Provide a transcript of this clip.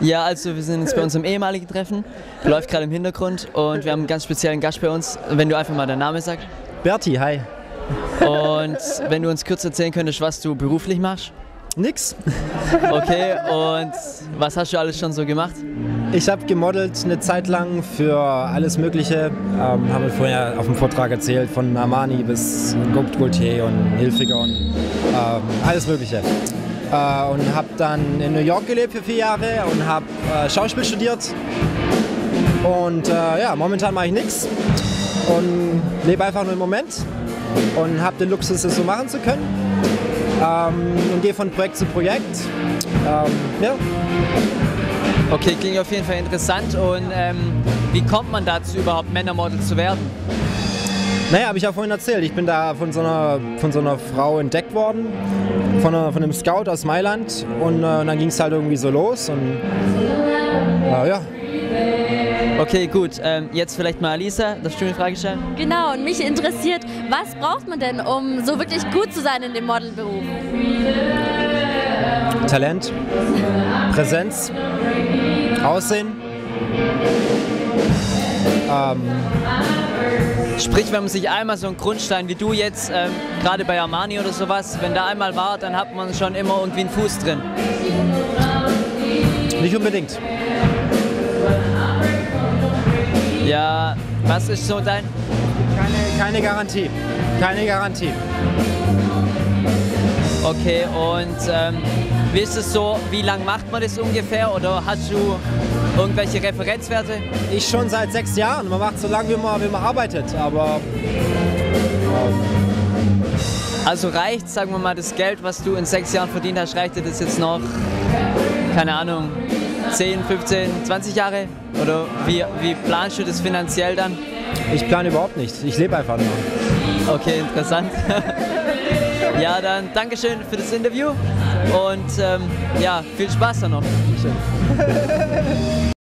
Ja, also wir sind jetzt bei unserem ehemaligen Treffen, läuft gerade im Hintergrund und wir haben einen ganz speziellen Gast bei uns, wenn du einfach mal deinen Namen sagst. Berti, hi. Und wenn du uns kurz erzählen könntest, was du beruflich machst? Nix. Okay, und was hast du alles schon so gemacht? Ich habe gemodelt eine Zeit lang für alles Mögliche. Ähm, haben wir vorher auf dem Vortrag erzählt, von Armani bis Gaultier und Hilfiger und ähm, alles Mögliche. Äh, und habe dann in New York gelebt für vier Jahre und habe äh, Schauspiel studiert. Und äh, ja, momentan mache ich nichts und lebe einfach nur im Moment und habe den Luxus, es so machen zu können. Ähm, und gehe von Projekt zu Projekt. Ähm, ja. Okay, klingt auf jeden Fall interessant. Und ähm, wie kommt man dazu, überhaupt Männermodel zu werden? Naja, habe ich ja vorhin erzählt. Ich bin da von so einer, von so einer Frau entdeckt worden, von, einer, von einem Scout aus Mailand. Und, äh, und dann ging es halt irgendwie so los. Und äh, ja. Okay, gut. Ähm, jetzt vielleicht mal Alisa, du eine Frage stellen? Genau, und mich interessiert, was braucht man denn, um so wirklich gut zu sein in dem Modelberuf? Talent, Präsenz, Aussehen. Ähm, Sprich, wenn man sich einmal so einen Grundstein wie du jetzt, ähm, gerade bei Armani oder sowas, wenn da einmal war, dann hat man schon immer irgendwie einen Fuß drin. nicht unbedingt. Ja, was ist so dein. Keine, keine Garantie. Keine Garantie. Okay, und ähm, wie ist es so, wie lange macht man das ungefähr oder hast du irgendwelche Referenzwerte? Ich schon seit sechs Jahren. Man macht so lange, wie man, wie man arbeitet. Aber Also reicht, sagen wir mal, das Geld, was du in sechs Jahren verdient hast, reicht dir das jetzt noch, keine Ahnung, 10, 15, 20 Jahre? Oder wie, wie planst du das finanziell dann? ich plane überhaupt nichts. Ich lebe einfach nur. Okay, interessant. ja, dann Dankeschön für das Interview und ähm, ja, viel Spaß dann noch.